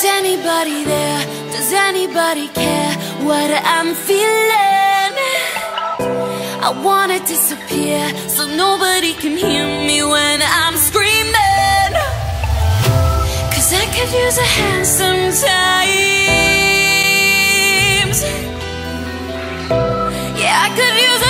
Is anybody there? Does anybody care what I'm feeling? I wanna disappear so nobody can hear me when I'm screaming. Cause I could use a hand sometimes. Yeah, I could use a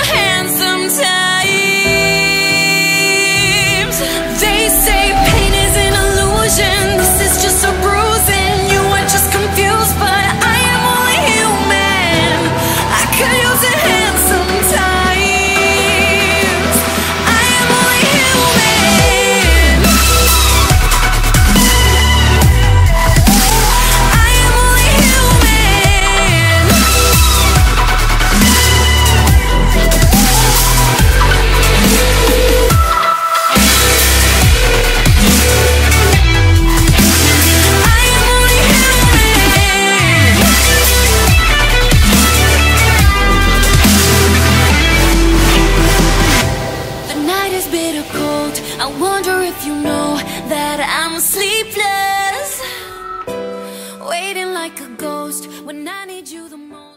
bitter cold. I wonder if you know that I'm sleepless, waiting like a ghost when I need you the most.